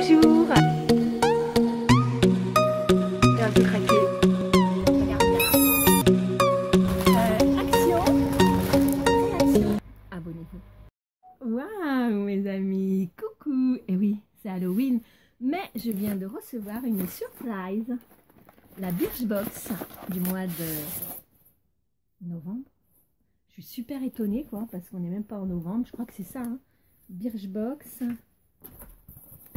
Bonjour J'ai un peu craqué. Regarde. Euh, action Action Abonnez-vous. Waouh mes amis Coucou Et oui, c'est Halloween, mais je viens de recevoir une surprise. La Birchbox du mois de novembre. Je suis super étonnée, quoi, parce qu'on n'est même pas en novembre. Je crois que c'est ça, hein. Birchbox.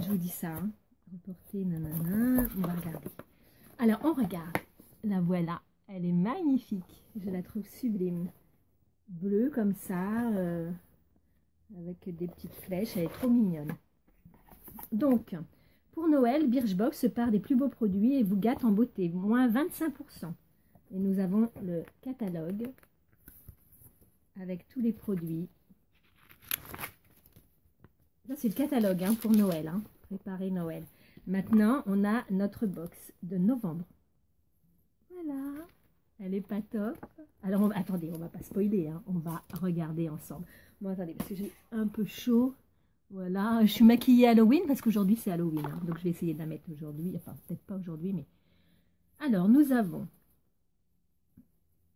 Je vous dis ça. Hein. Reporter, nanana. On va regarder. Alors, on regarde. La voilà. Elle est magnifique. Je la trouve sublime. Bleue comme ça. Euh, avec des petites flèches. Elle est trop mignonne. Donc, pour Noël, Birchbox part des plus beaux produits et vous gâte en beauté. Moins 25%. Et nous avons le catalogue avec tous les produits. Ça, c'est le catalogue hein, pour Noël. Hein. Préparer Noël. Maintenant, on a notre box de novembre. Voilà. Elle est pas top. Alors, attendez, on va pas spoiler. Hein. On va regarder ensemble. Bon, attendez, parce que j'ai un peu chaud. Voilà. Je suis maquillée Halloween parce qu'aujourd'hui, c'est Halloween. Hein. Donc, je vais essayer de la mettre aujourd'hui. Enfin, peut-être pas aujourd'hui, mais... Alors, nous avons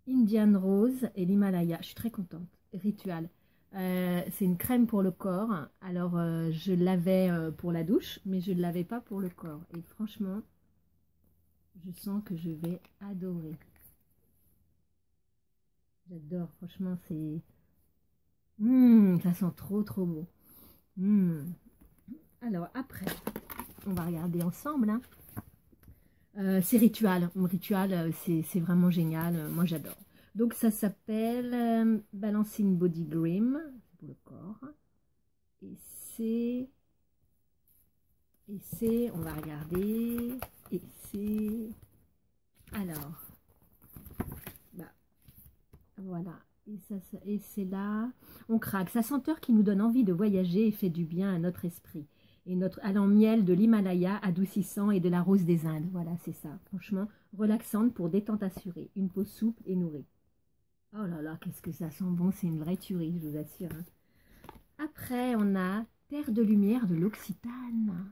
Indian Rose et l'Himalaya. Je suis très contente. Ritual. Euh, c'est une crème pour le corps. Alors, euh, je l'avais euh, pour la douche, mais je ne l'avais pas pour le corps. Et franchement, je sens que je vais adorer. J'adore. Franchement, c'est... Mmh, ça sent trop, trop bon. Mmh. Alors, après, on va regarder ensemble. Hein. c'est Ritual. Ritual, c'est vraiment génial. Moi, j'adore. Donc ça s'appelle euh, Balancing Body Grim, pour le corps. Et c'est... Et c'est... On va regarder. Et c'est... Alors... Bah, voilà. Et, et c'est là... On craque. Sa senteur qui nous donne envie de voyager et fait du bien à notre esprit et notre allant miel de l'Himalaya adoucissant et de la rose des Indes. Voilà, c'est ça. Franchement, relaxante pour détente assurée. Une peau souple et nourrie. Oh là là, qu'est-ce que ça sent bon, c'est une vraie tuerie, je vous assure. Hein. Après, on a Terre de lumière de l'Occitane.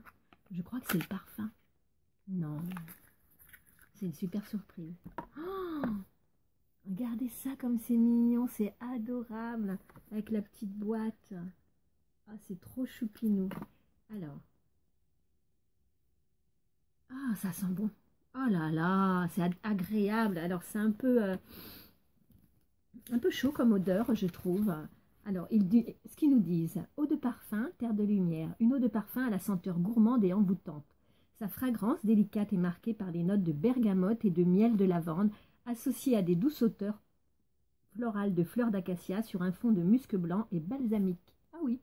Je crois que c'est le parfum. Non, c'est une super surprise. Oh Regardez ça comme c'est mignon, c'est adorable. Avec la petite boîte. Ah, c'est trop choupinou. Alors. Ah, ça sent bon. Oh là là, c'est agréable. Alors, c'est un peu... Euh, un peu chaud comme odeur, je trouve. Alors, ce qu'ils nous disent, eau de parfum, terre de lumière, une eau de parfum à la senteur gourmande et envoûtante. Sa fragrance délicate est marquée par les notes de bergamote et de miel de lavande, associées à des douces hauteurs florales de fleurs d'acacia sur un fond de musc blanc et balsamique. Ah oui,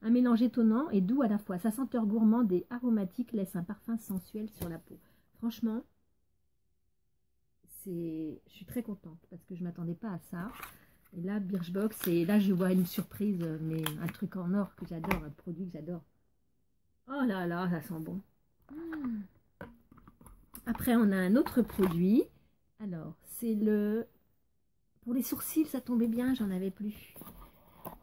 un mélange étonnant et doux à la fois. Sa senteur gourmande et aromatique laisse un parfum sensuel sur la peau. Franchement, je suis très contente parce que je ne m'attendais pas à ça. Et là, Birchbox, et là, je vois une surprise, mais un truc en or que j'adore, un produit que j'adore. Oh là là, ça sent bon. Après, on a un autre produit. Alors, c'est le... Pour les sourcils, ça tombait bien, j'en avais plus.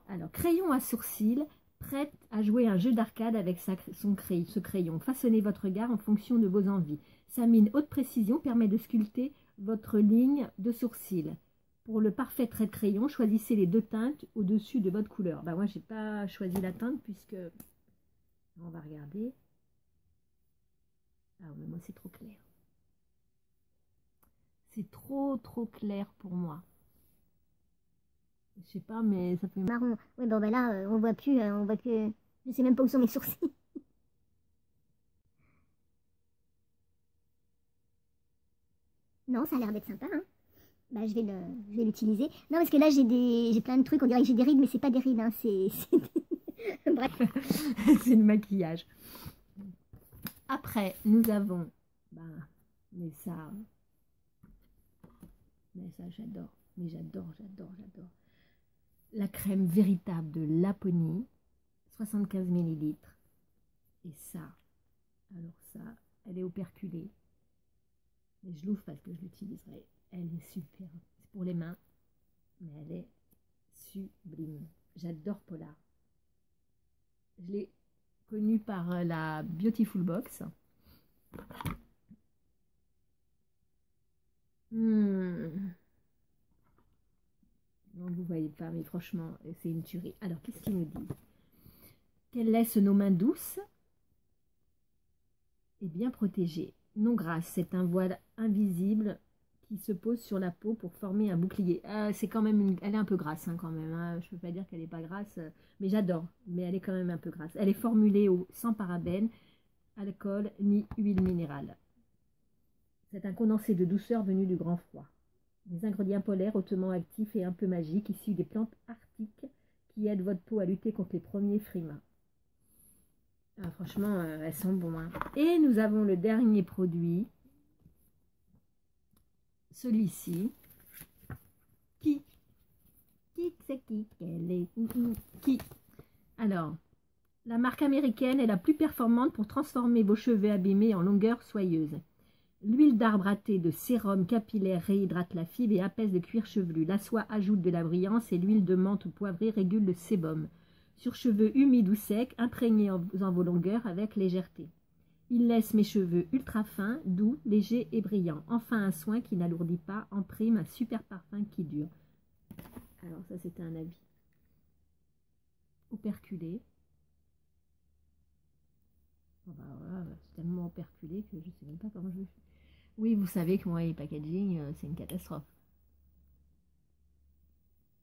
Alors, crayon à sourcils, prête à jouer un jeu d'arcade avec son crayon, ce crayon. Façonnez votre regard en fonction de vos envies. Sa mine haute précision permet de sculpter votre ligne de sourcil. Pour le parfait trait de crayon, choisissez les deux teintes au-dessus de votre couleur. Bah moi, j'ai pas choisi la teinte puisque... On va regarder. Ah mais moi, c'est trop clair. C'est trop, trop clair pour moi. Je sais pas, mais ça fait marron. Oui, bon, ben là, euh, on voit plus, euh, on voit que... Je sais même pas où sont mes sourcils. Non, ça a l'air d'être sympa. Hein. Bah, je vais l'utiliser. Non, parce que là, j'ai des, j'ai plein de trucs. On dirait que j'ai des rides, mais c'est pas des rides. Hein. C'est, bref. c'est le maquillage. Après, nous avons, bah, mais ça, mais ça, j'adore. Mais j'adore, j'adore, j'adore. La crème véritable de Laponie, 75 ml. Et ça, alors ça, elle est operculée. Mais je l'ouvre parce que je l'utiliserai. Elle est super. C'est pour les mains, mais elle est sublime. J'adore Polar. Je l'ai connu par la Beautiful Box. Hmm. Non, vous voyez pas, mais franchement, c'est une tuerie. Alors, qu'est-ce qu'il nous dit? Qu'elle laisse nos mains douces et bien protégées. Non grasse, c'est un voile invisible qui se pose sur la peau pour former un bouclier. Ah, c'est quand même elle est un peu grasse hein, quand même. Hein. Je ne peux pas dire qu'elle n'est pas grasse, euh, mais j'adore. Mais elle est quand même un peu grasse. Elle est formulée sans parabènes, alcool ni huile minérale. C'est un condensé de douceur venu du grand froid. Des ingrédients polaires hautement actifs et un peu magiques issus des plantes arctiques qui aident votre peau à lutter contre les premiers frimas. Ah, franchement, euh, elles sont bonnes. Hein. Et nous avons le dernier produit celui-ci. Qui? Qui c'est qui? Est Qui? Alors, la marque américaine est la plus performante pour transformer vos cheveux abîmés en longueur soyeuse. L'huile d'arbre à thé de sérum capillaire réhydrate la fibre et apaise le cuir chevelu. La soie ajoute de la brillance et l'huile de menthe poivrée régule le sébum. Sur cheveux humides ou secs, imprégnez en vos longueurs avec légèreté. Il laisse mes cheveux ultra fins, doux, légers et brillants. Enfin, un soin qui n'alourdit pas, en prime, un super parfum qui dure. Alors ça, c'était un avis. Operculé. Oh bah c'est tellement operculé que je ne sais même pas comment je vais Oui, vous savez que moi, les packaging, euh, c'est une catastrophe.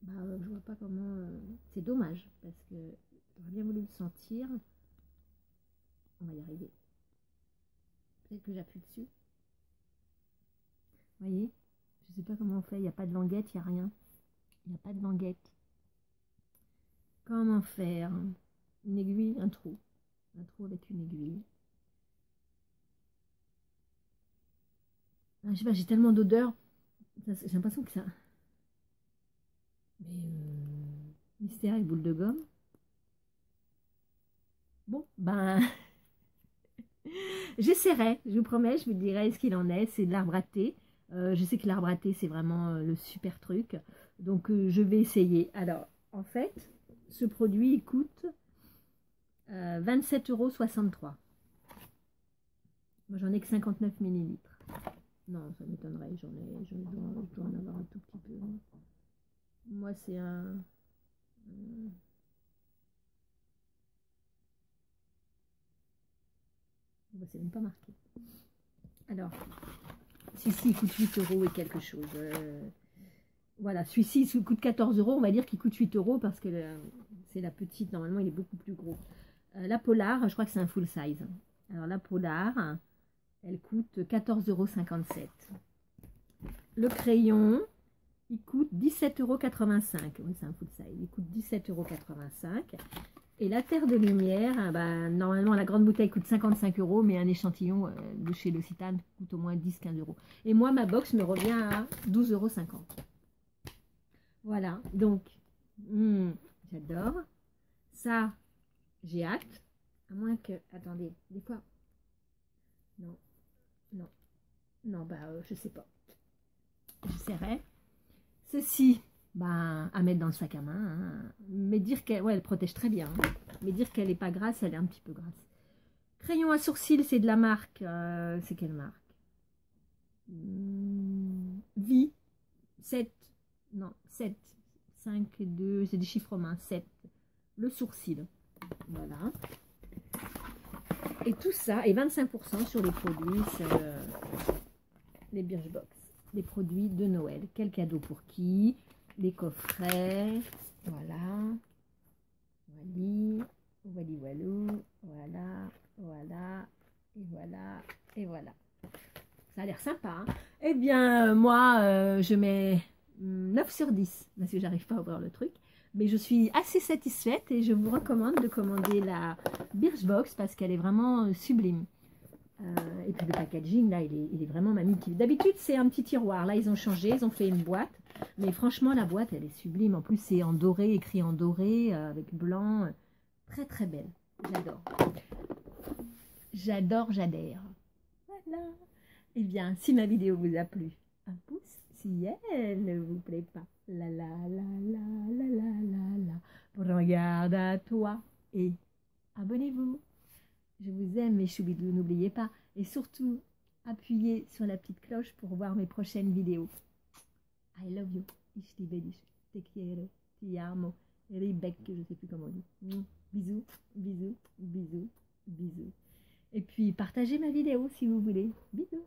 Bah, euh, je vois pas comment... Euh, c'est dommage, parce que j'aurais bien voulu le sentir. On va y arriver. Peut-être que j'appuie dessus. Vous voyez? Je sais pas comment on fait. Il n'y a pas de languette, il n'y a rien. Il n'y a pas de languette. Comment faire? Une aiguille, un trou. Un trou avec une aiguille. Ah, je sais pas, j'ai tellement d'odeur. J'ai l'impression que ça... Mais... Euh, mystère et boule de gomme. Bon, ben... J'essaierai, je vous promets, je vous dirai ce qu'il en est. C'est de l'arbre à thé. Euh, je sais que l'arbre à thé, c'est vraiment euh, le super truc. Donc, je vais essayer. Alors, en fait, ce produit, il coûte 27,63 euros. Moi, j'en ai que 59 millilitres. Non, ça m'étonnerait. J'en ai, je dois, en avoir un tout petit peu. Moi, c'est un c'est même pas marqué. Alors, celui-ci coûte 8 euros et quelque chose. Euh, voilà, celui-ci coûte 14 euros. On va dire qu'il coûte 8 euros parce que c'est la petite. Normalement, il est beaucoup plus gros. Euh, la Polar, je crois que c'est un full size. Alors, la Polar, elle coûte 14,57 euros. Le crayon, il coûte 17,85 euros. Oui, c'est un full size. Il coûte 17,85 euros. Et la terre de lumière, bah, normalement la grande bouteille coûte 55 euros, mais un échantillon euh, de chez L'Occitane coûte au moins 10-15 euros. Et moi, ma box me revient à 12,50 euros. Voilà, donc, hmm, j'adore. Ça, j'ai hâte. À moins que, attendez, des fois, non, non, non, bah, euh, je sais pas. J'essaierai. Ceci, ben, à mettre dans le sac à main. Hein. Mais dire qu'elle ouais, elle protège très bien. Hein. Mais dire qu'elle n'est pas grasse, elle est un petit peu grasse. Crayon à sourcils, c'est de la marque. Euh, c'est quelle marque? Hmm, Vie. 7. Non, 7. 5 et 2. C'est des chiffres romains. 7. Le sourcil. Voilà. Et tout ça, et 25% sur les produits, euh, les Birchbox. Les produits de Noël. Quel cadeau pour qui? Les coffrets, voilà, voilà, voilà, voilà, voilà, et voilà, et voilà. Ça a l'air sympa. Hein eh bien, moi, euh, je mets 9 sur 10, parce que j'arrive pas à ouvrir le truc. Mais je suis assez satisfaite et je vous recommande de commander la Birchbox parce qu'elle est vraiment euh, sublime. Euh, et puis le packaging, là, il est, il est vraiment magnifique. D'habitude, c'est un petit tiroir. Là, ils ont changé, ils ont fait une boîte. Mais franchement, la boîte, elle est sublime. En plus, c'est en doré, écrit en doré, euh, avec blanc. Très, très belle. J'adore. J'adore, j'adhère. Voilà. Eh bien, si ma vidéo vous a plu, un pouce. Si elle ne vous plaît pas, la la la la la la la la. Regarde à toi et abonnez-vous. Je vous aime, mes choubidous, n'oubliez pas. Et surtout, appuyez sur la petite cloche pour voir mes prochaines vidéos. I love you. Ich liebe dich. Te quiero. Ti amo. Ribec, je sais plus comment on dit. Bisous, bisous, bisous, bisous. Et puis, partagez ma vidéo si vous voulez. Bisous.